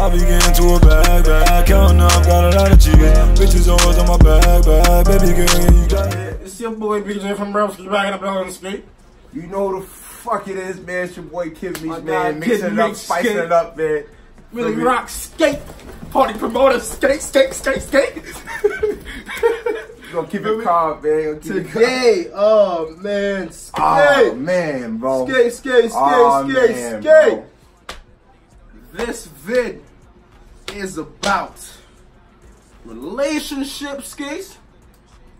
I be getting to a bag, bag, counting up, got a lot of cheese. Bitches always on my bag, bag, baby girl, you got it. It's your boy BJ from Broski back up on the street. You know the fuck it is, man. It's your boy Kid My Meech, guy, man. Kid Mixing it up, Meech, spicing skate. it up, man. Really me? rock skate. Party promoter skate, skate, skate, skate. You gonna keep it calm, man. Gonna keep it calm. Today, oh man, skate. Oh man, bro. Skate, skate, skate, Oh, skate, man, skate. bro. This vid is about relationship skates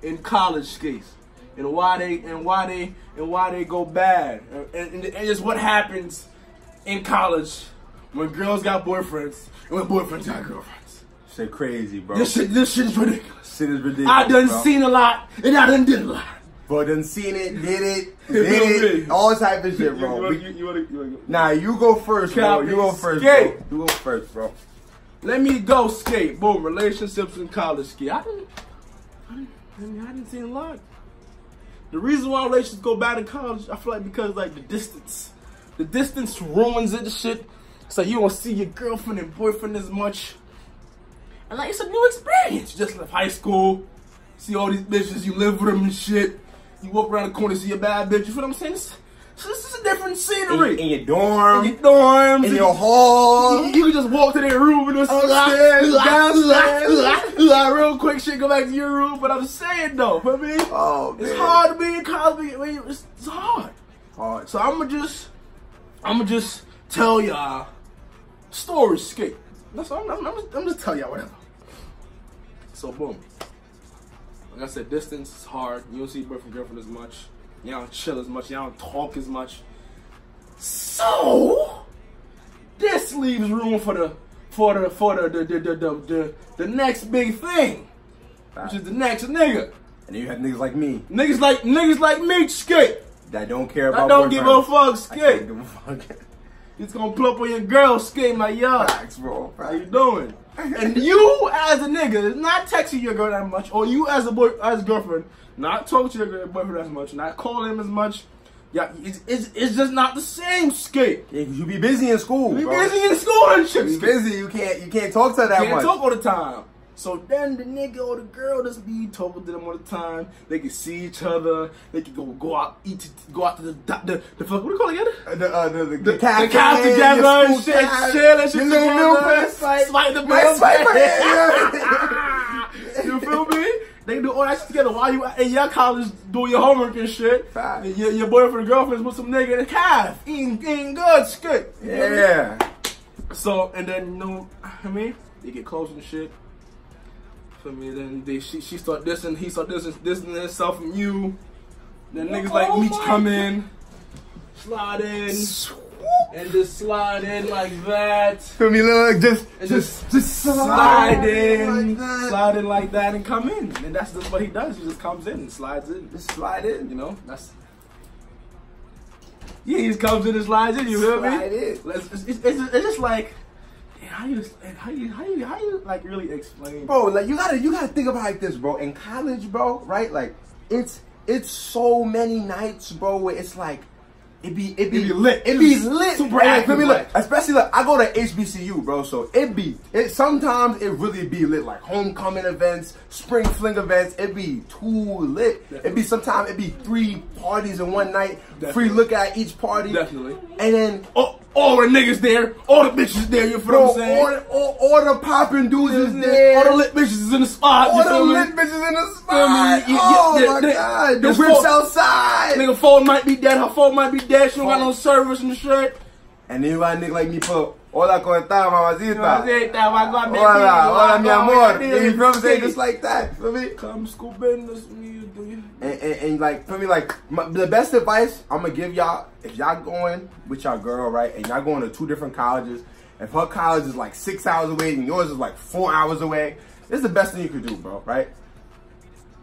and college skates, and why they and why they and why they go bad, and, and, and it's what happens in college when girls got boyfriends and when boyfriends got girlfriends. Shit crazy, bro. This shit, this shit is ridiculous. shit is ridiculous. I done bro. seen a lot, and I done did a lot. Bro, done seen it, did it, did it, all type of shit, bro. We- you wanna, you wanna go? Nah, you go first, bro. You go first, bro. You go first, bro. Let me go skate. Boom. Relationships in college ski. I didn't. I didn't. I didn't, I didn't see a lot. The reason why relationships go bad in college, I feel like because like the distance, the distance ruins it. The shit. So you don't see your girlfriend and boyfriend as much. And like it's a new experience. You just left high school. See all these bitches. You live with them and shit. You walk around the corner, see a bad bitch. You feel what I'm saying? It's, so this is a different In, scenery. in your dorm, In your dorms. in your hall. You, can just walk to their room and just Oh, upstairs, la- downstairs, la- real quick shit, go back to your room. But I'm saying though, for me, Oh, it's hard to be in college. It's, it's hard. Hard. So I'm gonna just, I'm gonna just tell y'all stories skate. That's all. I'm, I'm, I'm, just, I'm just tell y'all whatever. So boom. Like I said, distance is hard. You don't see your boyfriend girlfriend as much. You don't chill as much. Y'all don't talk as much. So this leaves room for the for the for the the the the, the, the, next big thing, which is the next nigga. And then you have niggas like me Niggas like niggas like me skate. that don't care about. I don't give a fuck skate. give a fuck. He's gonna pull up on your girl skate like yo. Facts, bro. How you doing? And you as a nigga is not texting your girl that much, or you as a boy as a girlfriend not talk to your boyfriend as much, not call him as much. Yeah, it's, it's, it's just not the same skate. Yeah, you be busy in school, We bro. busy in school and shit. You be busy. You can't. You can't talk to her that Can't much. talk all the time. So then the nigga or the girl just be talking to them all the time. They can see each other. They can go go out eat go out to the the, the, fuck what do you call it again? Uh, the, uh, the, the, The, the together and shit, chill and shit together. and swipe. The Man, bill. swipe my hand, you feel me? They do all that shit together while you in your college doing your homework and shit. Fact. And Your, your boyfriend and girlfriend's with some nigga in the calf. Eating, eating good shit. You feel me? Yeah. So and then you know, I mean, they get close and shit. For me, then they she she start dissing, he start dissing, dissing himself from you. Then niggas like Oh Meech come in, slide in, and just slide in like that. Feel me? Look, just, And just, just, just slide in, like that. slide in like that, and come in. And that's just what he does. He just comes in and slides in. Just slide in. You know, that's. Yeah, he just comes in and slides in. You feel me? Slide in. It's, it's, it's, it's just- it's just like, how you, how you, how you, how you like really explain? bro. Like you gotta, you gotta think about like this, bro. In college, bro, right? Like it's, it's so many nights, bro. Where it's like, it be, it be, It be lit. It be lit. Super active, me? Look, especially like I go to HBCU, bro. So it be, it sometimes it really be lit. Like homecoming events, spring fling events. It be too lit. It be sometimes it be three parties in one night. Free look at each party. Definitely. And then All, all the niggas there, all the bitches there. You feel Bro, what I'm saying? all, all, all the popping dudes is there. All the lit bitches is in the spot. All you the feel me? lit bitches in the spot. You- you- oh the- my the- god, the the whips outside. Nigga phone might be dead. Her phone might be dead. She don't got no service in the shit. And then you got a nigga like me put, hola, ¿cómo está, mamacita? Mamacita, why go, baby? Hola, hola, mi amor. You feel what I'm saying? Just like that, feel me? Come school business, me, do you? And, and, and like, feel me? Like, my, the best advice I'm gonna give y'all, if y'all going with y'all girl, right, and y'all going to two different colleges, if her college is like six hours away and yours is like four hours away, this is the best thing you could do, bro, right?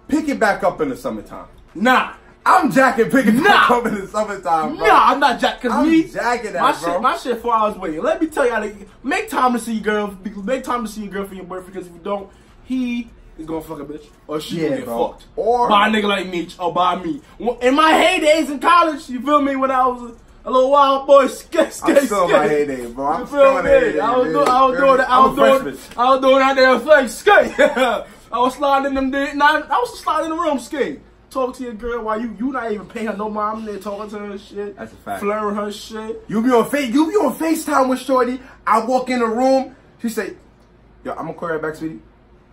Pick it back up in the summertime. Nah. I'm jacking picking Nah. up in the summertime, bro. Nah, I'm not jack. Cause I'm me, jacking that, my bro. shit, my shit four hours away. Let me tell y'all, make time to see your girl. Make time to see your girlfriend, your boyfriend. Because if you don't, he is gonna fuck a bitch, or she Yeah, gonna get bro. fucked, Or- by a nigga like me, or by me. In my heydays in college, you feel me? When I was A little wild boy skate, skate, I'm still in my heyday, bro. I'm You still feel in my me? heyday. I was doing, I was doing, I was doing. I was doing out there like skate. I was sliding in them, nah, I was sliding in the room skate. Talk to your girl while you you not even paying her no mom there talking to her shit. That's a fact. Flirting her shit. You be on face. You be on Facetime with Shorty. I walk in the room. She say, "Yo, I'm gonna call you back, sweetie."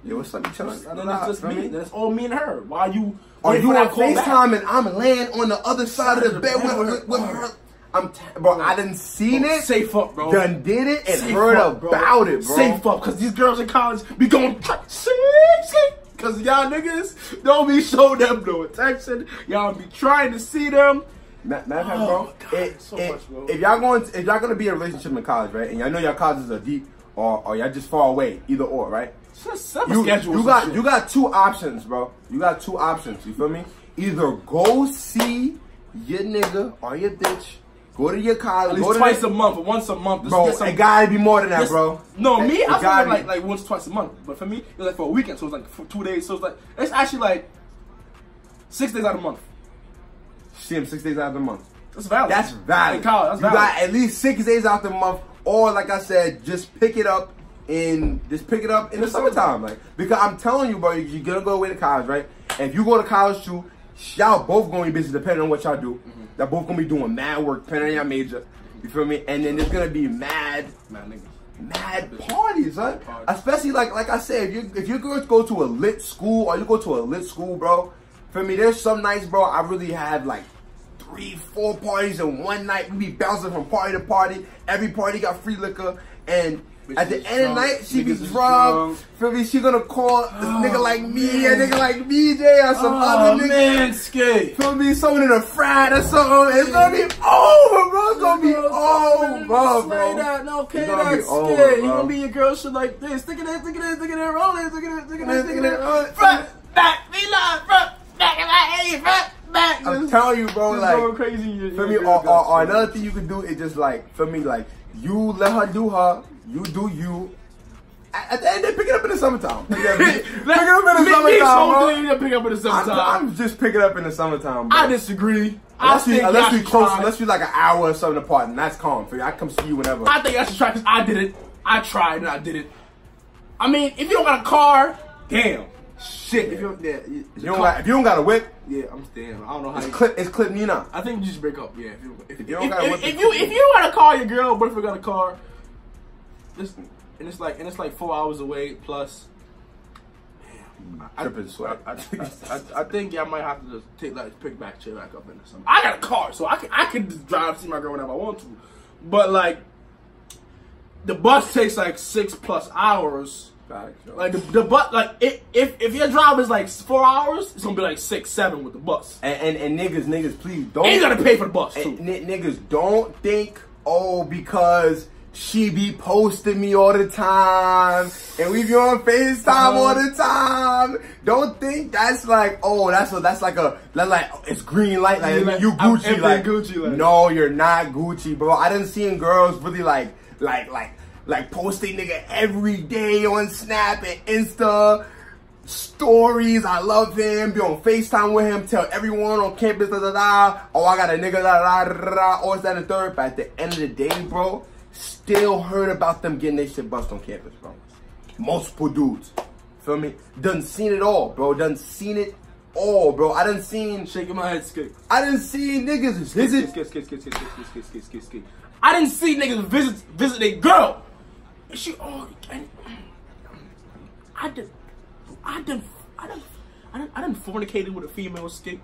Yo, what's up? You chilling? Then it's just me. Then it's all me and her. Why you Are you on that call back. Facetime and I'm laying on the other side of the bed with, with, with her? I'm, t- bro. I done seen Bro, it. Safe up, bro. Done did it and Safe heard up, bro. about it, bro. Safe up, cause these girls in college be going see, see. Cause y'all niggas don't be showing them no attention. Y'all be trying to see them. Matter of fact, Oh, bro, God, it- so it- much, bro. if y'all going, to, if y'all gonna be in a relationship in college, right, and y'all know your colleges are deep, or, or y'all just far away, either or, right? Just You, you got shit. you got two options, bro. You got two options. You feel me? Either go see your nigga or your bitch. Go to your college. at go least to twice the, a month or once a month. Bro. get some- It gotta be more than that, just- bro. No, me, it I feel like like once twice a month. But for me, it was like for a weekend, so it's like for two days. So it's like it's actually like six days out of the month. see him six days out of the month. That's valid. That's valid. In college, that's you valid. got at least six days out the month, or like I said, just pick it up in just pick it up in the summertime, like because I'm telling you, bro, you're gonna go away to college, right? And if you go to college too, y'all both gonna be busy depending on what y'all do. Mm-hmm. Y'all both gonna be doing mad work depending on your major. You feel me? And then there's gonna be mad niggas. mad parties, huh? Especially like like I said, if you if your girls go to a lit school or you go to a lit school, bro. For me, there's some nights, bro. I really had like three, four parties in one night. We be bouncing from party to party. Every party got free liquor, and Bitch At the end strong. of the night, she be drunk. Feel me? She gonna call a oh, nigga like me, man. a nigga like BJ, or some oh, other nigga. Manscaped. Feel me? Someone in a frat or something. It's gonna be over, bro. It's gonna be over, bro. That, no, okay, that's it. You gonna be your girl shit like this. Look at this, look at this, look at that, roll it, look at this, look at this, look at that. Front, back, be love, front, back in my head, front. Back. I'm telling you, bro. Like, crazy. Feel me? Or, or, or another thing you could do is just like, feel me, like you let her do her, you do you. At, the end, they pick it up in the summertime. Pick it up, pick it up in the Me- me so summertime, thing pick up in the bro. I'm. I'm just picking up in the summertime, bro. I disagree. I Unless we, think unless we close, try. unless we like an hour or something apart, and that's calm. For you, I come see you whenever. I think I should try because I did it. I tried and I did it. I mean, if you don't got a car, damn. Shit. If you don't, yeah, you, if, you don't got, if you don't got a whip, yeah, I'm staying. I don't know how it's you. clip, it's clip me Nina. I think you just break up. Yeah, if you if, if, you don't if, got a whip, if it's you if you want to call your girl, but if you got a car, this and it's like and it's like four hours away plus. I, Tripping sweat. I, I, I, I think I might have to just take like pick back chill back up in the summer. I got a car, so I can I can just drive see my girl whenever I want to, but like the bus takes like six plus hours. Like the, the bus, like if, if if your drive is like four hours, it's gonna be like six, seven with the bus. and, and and niggas, niggas, please don't. And you gotta pay for the bus And too. n- niggas don't think, oh, because she be posting me all the time and we be on FaceTime Uh-huh. all the time. Don't think that's like, oh, that's a, that's like a, that's like, it's green light, like, Green light. you Gucci, like, Gucci, like. no, you're not Gucci, bro. I done seen girls really like, like, like, like posting nigga every day on Snap and Insta stories. I love him. Be on FaceTime with him. Tell everyone on campus, da da da. Oh, I got a nigga, da da da da. All oh, that and third. But at the end of the day, bro, still heard about them getting their shit bust on campus, bro. Multiple dudes. Feel me? Done seen it all, bro. Done seen it all, bro. I done seen. Shaking my head, skate. I done seen niggas visit. skate, skate, skate, skate, skate, skate, skate, skate, skate, skate. I didn't see niggas visit visit a girl. And she oh and I did I did I done I done I done fornicated with a female skate.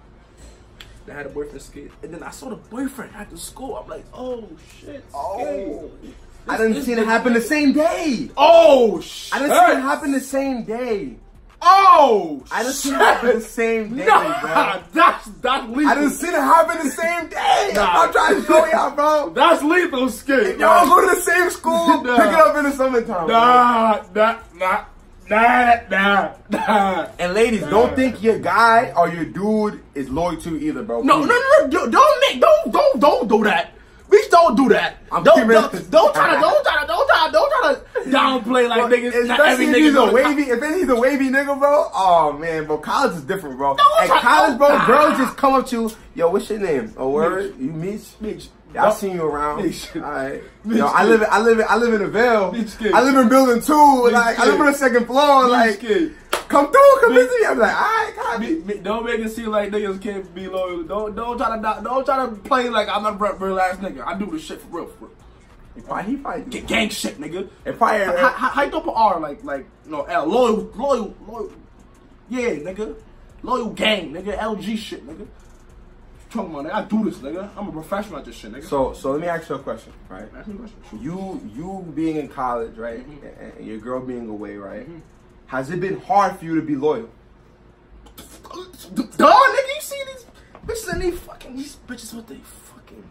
That had a boyfriend skate. And then I saw the boyfriend after school. I'm like, oh shit. Oh. skate. I didn't see it oh, happen the same day. Oh shit. I didn't see it happen the same day. Oh I done seen it shit. happen the same day, Nah, bro. that's that's lethal. I done seen it happen the same day. Nah. I'm trying to show y'all, bro. That's lethal skate. Y'all go to the same school, Nah. pick it up in the summertime. Nah, nah, nah, nah, nah, nah. And ladies, don't think your guy or your dude is loyal to you either, bro. No, no, Please. no, no, don't- don't make, don't, don't, don't do that. Bitch, don't do that. I'm don't, don't, don't try to, don't try to, don't try, to- don't try to downplay like Bro, niggas. Not every if nigga he's a wavy, if he's a wavy nigga, bro. Oh man, bro, college is different, bro. Don't At try- college, bro, don't- girls just come up to you. Yo, what's your name? A word? You Meech? Bitch, Yeah, I seen you around. Big. Alright. Big Yo, I live in, I live in, I live in a Vale. I live in building two. Big like I live on the second floor. like Skate. Come through, come visit me. I'm like, alright, copy. Me- me- Don't make it seem like niggas can't be loyal. Don't don't try to not- don't try to play like I'm not a real, real ass nigga. I do this shit for real. For real. Why he fight? Get gang shit, nigga. If I Hy- hy- Hyped up an R like like no L loyal loyal loyal. Yeah, nigga. Loyal gang, nigga. LG shit, nigga. Talking about nigga. I do this, nigga. I'm a professional at this shit, nigga. So so let me ask you a question, right? Ask me a question. You you being in college, right, Mm-hmm. and, and your girl being away, right? Has it been hard for you to be loyal? Duh, nigga, you see these bitches and they fucking these bitches with they fucking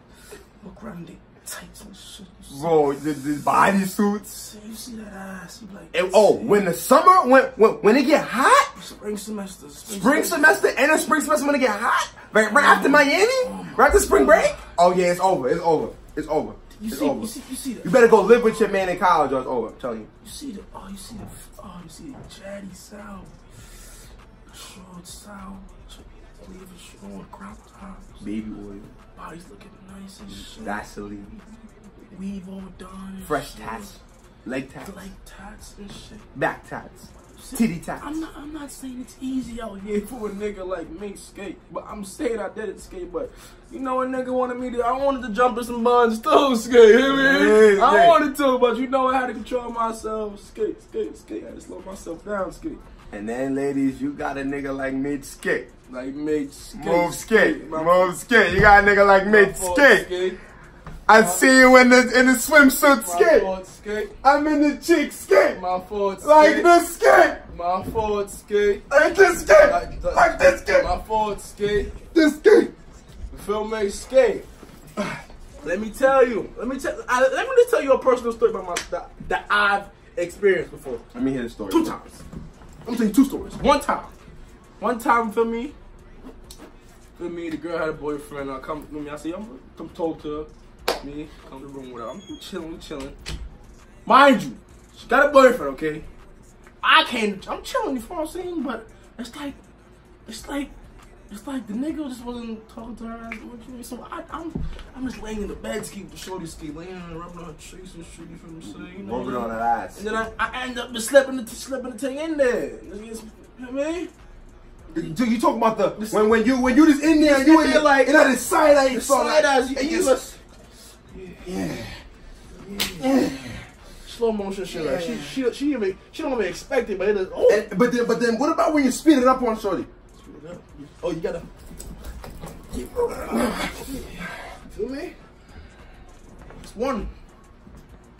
look around they tights and shit. Bro, the, the body suits. you see that ass? You like, And, oh, when the summer when when when it get hot, spring semester, spring semester and the spring semester when it get hot, right, right after mm-hmm. Miami, right after spring break. Oh yeah, it's over. It's over. It's over. You see, you see, you see You better go live with your man in college or it's over. I'm telling you. you see the, oh, you see the, oh, you see the chatty sound, short sound, leave it short, crop tops, Baby oil, body's looking nice and mm, shit, Vaseline, weave all done, fresh tats, leg tats, like tats and shit. back tats, titty tats. I'm not. I'm not saying it's easy out here for a nigga like me skate, but I'm saying I didn't skate. But you know, a nigga wanted me to. I wanted to jump in some buns too, skate. You hear me? Yeah, I wanted to, but you know, I had to control myself. Skate, skate, skate. I had to slow myself down. Skate, And then, ladies, you got a nigga like mid skate. like made skate. Move skate. Move skate. You got a nigga like mid fault, skate. I see you in the in the swimsuit My skate. skate. I'm in the cheek skate. My fault, skate. Like this skate. My fault, skate. Like this skate. Like, the- Like this skate. My fault, skate. This skate. Film make skate. Let me tell you. Let me tell. Let me just tell you a personal story about my that, that I've experienced before. Let me hear the story. Two times. I'm telling you two stories. One time. One time for me. For me, the girl had a boyfriend. I come to me. I say, I'm come talk to her. Me, come to the room with her. I'm chilling, we chilling. Mind you, she got a boyfriend. Okay. I can't. I'm chilling. You know what I'm saying? But it's like, it's like. It's like the nigga just wasn't talking to her as much. you know, So I, I'm, I'm just laying in the bed, ski, the shorty ski, laying and rubbing on her cheeks and shit. You feel me? saying? You know, Rubbing on that ass. and then I, I end up just slipping the slipping the thing in there. Niggas, You know what I mean? Dude, you talking about the when when you when you just in there and you in there like and I just side eye you The saw side like, eyes, you, and you you just yeah. slow motion shit. Like she, she, she, even, she don't even expect it, but it is. Oh, And, but then but then what about when you speed it up on shorty? Speed it up. Oh, you gotta. Feel me? It's one.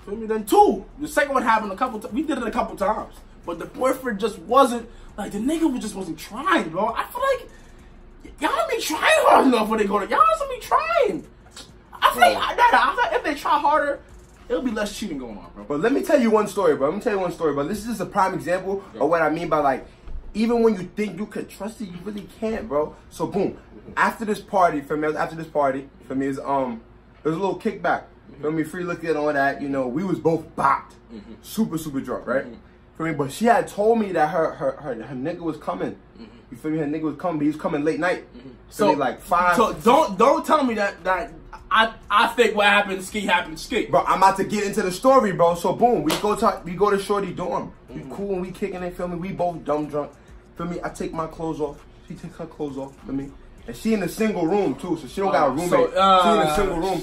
Feel me? Then two. The second one happened a couple. times. we did it a couple times, but the boyfriend just wasn't like the nigga was just wasn't trying, bro. I feel like y'all don't be trying hard enough when they go to y'all don't be trying. I feel like, I, I feel if they try harder, it'll be less cheating going on, bro. But let me tell you one story, bro. Let me tell you one story, but this is just a prime example of what I mean by like, even when you think you could trust it, you really can't, bro. So boom, after this party, for me, after this party, for me is um, there's a little kickback. For me, free liquor and all that. You know, we was both bopped, super super drunk, right? For me, but she had told me that her her her, her nigga was coming. You feel me? Her nigga was coming, but he was coming late night. So So like five. So don't don't tell me that that I I think what happened ski happened ski. Bro, I'm about to get into the story, bro. So boom, we go to we go to Shorty dorm. We cool and we kicking it, feel me? We both dumb drunk. Feel me? I take my clothes off. She takes her clothes off, feel me? And she in a single room too, so she don't got a Oh, roommate. so, uh, she in a single room.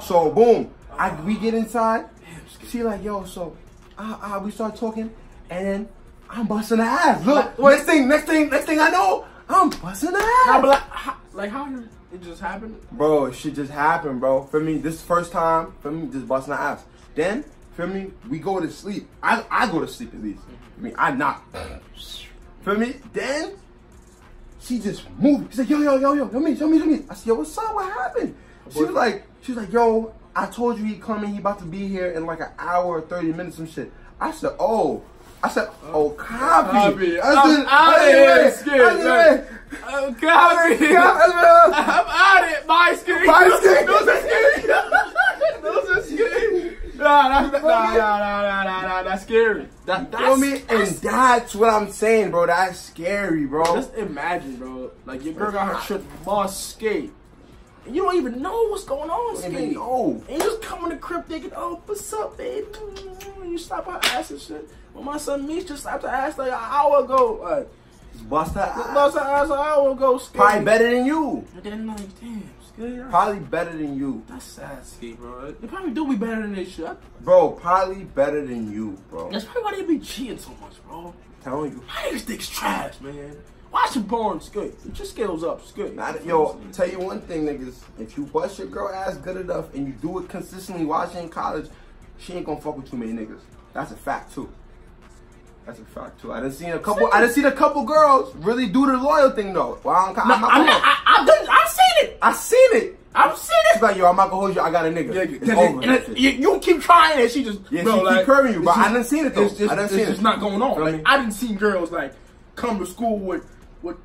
So boom, I we get inside. She like, yo, so uh, uh, we start talking, and then I'm busting her ass. Look, What- next thing, next thing, next thing I know, I'm busting her ass. But like how, like how did it just happened? Bro, shit just happened, bro. For me, this first time, for me, just busting her ass. Then, for me, we go to sleep. I I go to sleep at least. I mean, I knock. For me, then she just moved. She's like, yo, yo, yo, yo, yo, me, yo, me, show me. I said, yo, what's up? What happened? She was like, she was like, yo, I told you he coming. He about to be here in like an hour or thirty minutes, some shit. I said, oh. I said, oh, copy. Copy. I I'm said, outta I said, here, "Wait, oh, scared, I said, man." "Wait." Oh God! I said, I'm out it. Bye, ski. Bye, ski. Those are ski. Those are ski. Nah, that's nah, nah, nah, nah, nah, nah, That's scary. That that's Feel me? And that's what I'm saying, bro. That's scary, bro. Just imagine, bro. Like your girl got her shit boss skate. And you don't even know what's going on, don't even know. And you just come in the crib thinking, oh, what's up, babe? Mm, You slap her ass and shit. When my son Meech just slapped her ass like an hour ago. Like, Just bust her ass. lost her ass an hour ago, Skate. Probably better than you. And then like, damn, Skate. Probably better than you. That's sad, Skate, bro. They probably do be better than this shit. Bro, probably better than you, bro. That's probably why they be cheating so much, bro. telling you. My niggas think's trash, man. Watching porn, Skate. It just scales up, Skate. Not, yo, tell you one thing, niggas. If you bust your girl ass good enough and you do it consistently while she in college, she ain't gonna fuck with too many niggas. That's a fact too. That's a fact too. I done seen a couple. I done seen a couple girls really do the loyal thing though. Well, I don't, I'm No, not I, gonna- I, I, done, I've seen it. I seen it. I've seen She's it. like, yo, I'm not gonna hold you. I got a nigga. It's And over. it- and it- you, you keep trying and she just Yeah, bro, she keep curving you, but it's I just- done seen it, though. It's just, I done it's seen just it. not going on. Feel Like? I didn't see girls like come to school with with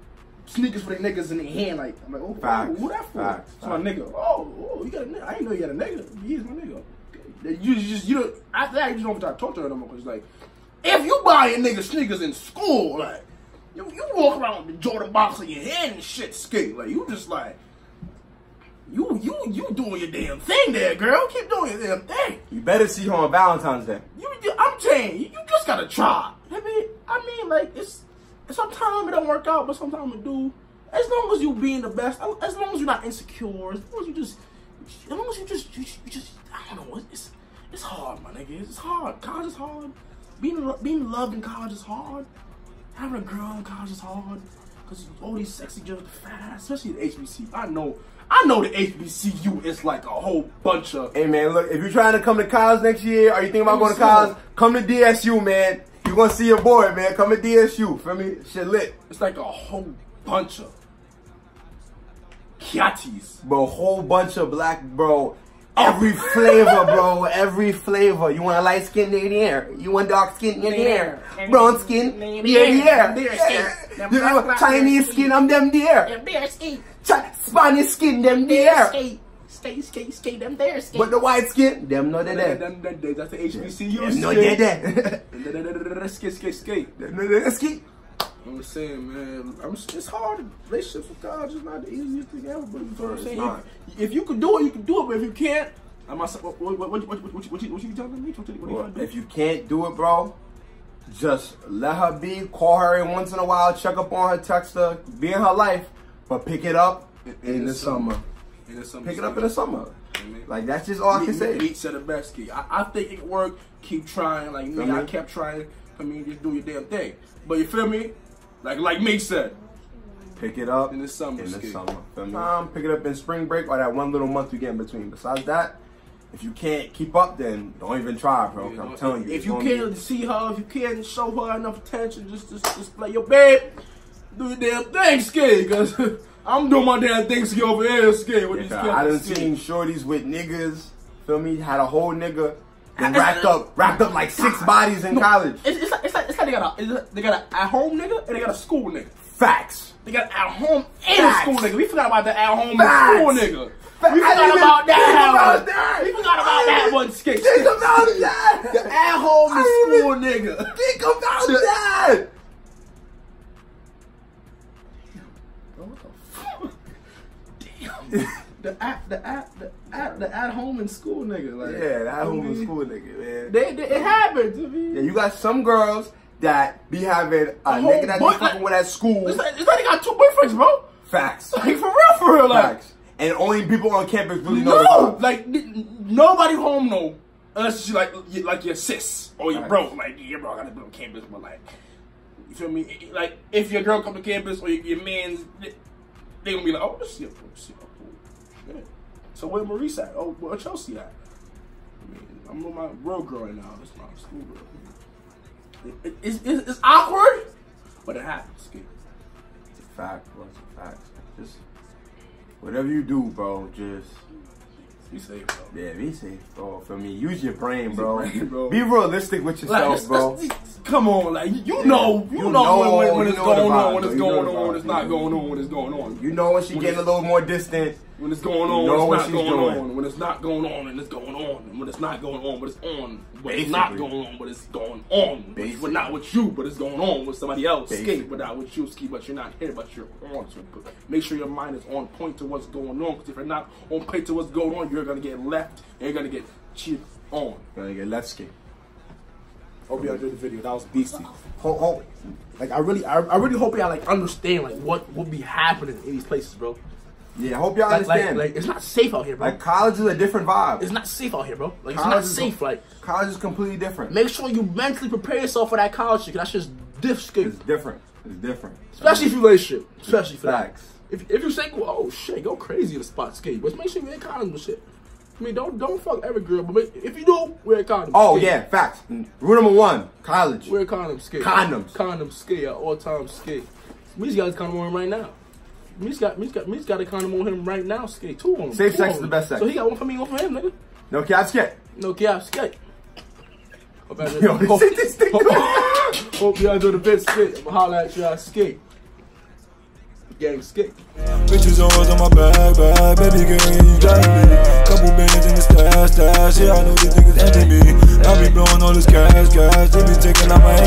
sneakers for their niggas in their hand. Like I'm like, oh, Facts. oh who that for? Facts. It's my nigga. Oh, oh, you got a nigga. I didn't know you had a nigga. He is my nigga. You just you don't after that you just don't try to talk to her no more because like if you buy buying nigga sneakers in school like. You, you walk around with the Jordan box in your hand and shit skate. Like you just like you you you doing your damn thing there, girl. Keep doing your damn thing. You better see her on Valentine's Day. You, you I'm saying you, you just gotta try. I mean, I mean, like it's sometimes it don't work out, but sometimes it do. As long as you being the best, as long as you're not insecure, as long as you just, as long as you just, you, Being being loved in college is hard. Having a girl in college is hard because all these sexy girls are fast, especially the HBC. I know, I know the HBCU is like a whole bunch of Hey man, look, if you're trying to come to college next year, are you thinking about going to college, come to DSU, man. You gonna see your boy, man. Come to DSU. Feel me? Shit lit. It's like a whole bunch of Kiatis. Bro, a whole bunch of black, bro. Every flavor, bro. Every flavor. You want a light skin? They're there. You want dark skin? They're there. Brown skin? They're there. Yeah. You know, Chinese skin? I'm them there. Spanish skin? Them there. Skate, skate, skate, skate, them there, skate. But the white skin? Them no they there. Them- them- them- That's the HBCU. Them no they there. Skate, skate, skate. Them no they ski. I'm just saying, man. I'm, it's hard. Relationships with college is not the easiest thing ever. But you know what I'm saying? If, if you can do it, you can do it. But if you can't, I'm not. What, what, what, what, what, what, what, you- what you telling me? What, you- what you Well, do? if you can't do it, bro, just let her be. Call her in once in a while. Check up on her. Text her. Be in her life. But pick it up in, the summer. In the summer. Pick it up in the summer. Like that's just all I can say. Meech said the best key. I, I think it can work. Keep trying. Like me, Feel I kept trying. I mean, just do your damn thing. But you feel me? Like like Meech said. Pick it up In the summer, In the ski. summer. Um, pick it up in spring break or that one little month you get in between. Besides that, if you can't keep up, then don't even try, bro. 'cause I'm telling you. If you can't see her, if you can't show her enough attention, just just just play your babe. Do your damn thing, ski. Cause I'm doing my damn thing, ski over here, ski. With Yeah, these 'cause kids, I done ski. seen shorties with niggas. Feel me? Had a whole nigga. And wrapped up, wrapped up like six bodies in college. It's, it's it's like it's like they got a they got a at home nigga and they got a school nigga. Facts. They got at home and Facts. a school nigga. We forgot about the at home Facts. and school nigga. Fa- We forgot about that. about one. that. We forgot about that one. Skate. Think about that. The at home and school nigga. Think about that. The at the at the at the at home and school nigga. Like Yeah, that home and school nigga, man. They, they, it happens. I mean, Yeah, you got some girls that be having a, A nigga that they bunch- fucking with at school. It's like, it's like they got two boyfriends, bro. Facts. Like for real, for real. Like Facts. And only people on campus really know no, like nobody home know unless you like you, like your sis or your bro. Like yeah, bro, I gotta be on campus, but like you feel me? Like if your girl come to campus or your, your man's, they, they gonna be like, oh, let's see, let's see, oh. Yeah. So where Maurice at? Oh, where Chelsea at? I mean, I'm with my real girl right now. This is my school girl. It, it, it's, it's, it's awkward, but it happens. kid. It's a fact, bro. It's a fact. Just whatever you do, bro. Just Be safe, bro. yeah, be safe, bro. For me, use your brain, your bro. brain, bro. Be realistic with Like, yourself, it's- bro. it's- come on, like you, you know, you, You know, know, when, when, when it's know going on, when it's bro. You know going on, when it's not going on, when it's going on. You know when she getting a little more distant. When it's going on, know when it's not going doing. on. When it's not going on, and it's going on. And when it's not going on, but it's on. But it's not going on, but it's going on. Basically. But not with you, but it's going on with somebody else. Basically. Skate, but not with you. Ski, but you're not here, but you're on. So make sure your mind is on point to what's going on. Because if you're not on point to what's going on, you're gonna get left and you're gonna get cheated on. You're Gonna get left skate. Hope y'all enjoyed the video. That was beastie. Hope, hope, like I really, I, I really hope y'all like understand like what will be happening in these places, bro. Yeah, I hope y'all Like, like, understand. like it's not safe out here, bro. Like college is a different vibe. it's not safe out here, bro. Like it's college not is safe. Like college is completely different. make sure you mentally prepare yourself for that college shit. That's just diff skate. It's different. It's different. Especially if you relationship. Especially for that. Facts. If, if you single, oh shit, go crazy in the spot skate. But make sure you wear condoms and shit. I mean, don't don't fuck every girl, but make- if you do, wear condoms. Oh skate. yeah, facts. Mm. Rule number one: college. Wear condoms, skate. Condoms. Condoms, skate at all times, skate. Me's got his condom on right now. Me's got Me's got Me's got a condom on him right now, skate. Two on him. Safe sex is the best sex. So he got one for me, one for him, nigga. No cap skate. No cap, skate. Hope y'all Yo, hope, sit this thing. hope, hope y'all do the best skate. I'ma holla at y'all, skate. Gang skate. Bitches always on my back, back, baby girl, you got me. Couple bands in the stash, stash, yeah, I know these niggas envy me. I be blowing all this cash, cash, they be taking out my